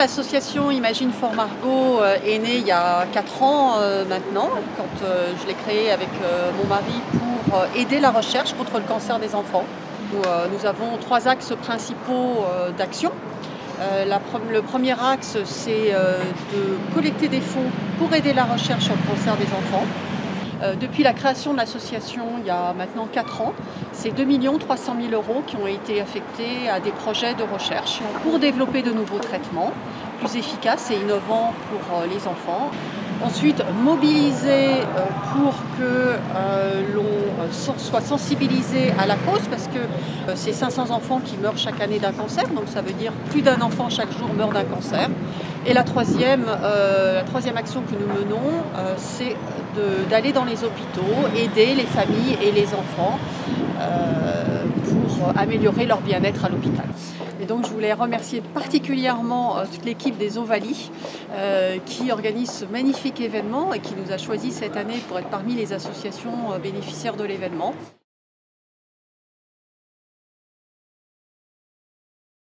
L'association Imagine for Margot euh, est née il y a 4 ans euh, maintenant, quand euh, je l'ai créée avec mon mari pour aider la recherche contre le cancer des enfants. Nous avons trois axes principaux d'action. Le premier axe, c'est de collecter des fonds pour aider la recherche sur le cancer des enfants. Euh, depuis la création de l'association il y a maintenant 4 ans, c'est 2 300 000 euros qui ont été affectés à des projets de recherche pour développer de nouveaux traitements plus efficaces et innovants pour euh, les enfants. Ensuite, mobiliser euh, pour que l'on soit sensibilisé à la cause, parce que c'est 500 enfants qui meurent chaque année d'un cancer, donc ça veut dire plus d'un enfant chaque jour meurt d'un cancer. Et la troisième, la troisième action que nous menons, c'est d'aller dans les hôpitaux, aider les familles et les enfants euh, pour améliorer leur bien-être à l'hôpital. Et donc je voulais remercier particulièrement euh, toute l'équipe des Ovalis euh, qui organise ce magnifique événement et qui nous a choisi cette année pour être parmi les associations bénéficiaires de l'événement.